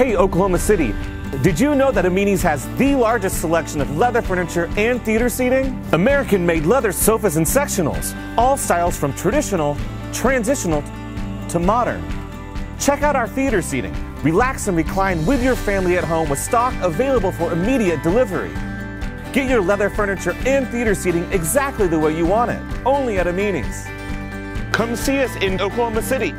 Hey, Oklahoma City, did you know that Amini's has the largest selection of leather furniture and theater seating? American made leather sofas and sectionals, all styles from traditional, transitional to modern. Check out our theater seating. Relax and recline with your family at home with stock available for immediate delivery. Get your leather furniture and theater seating exactly the way you want it, only at Amini's. Come see us in Oklahoma City.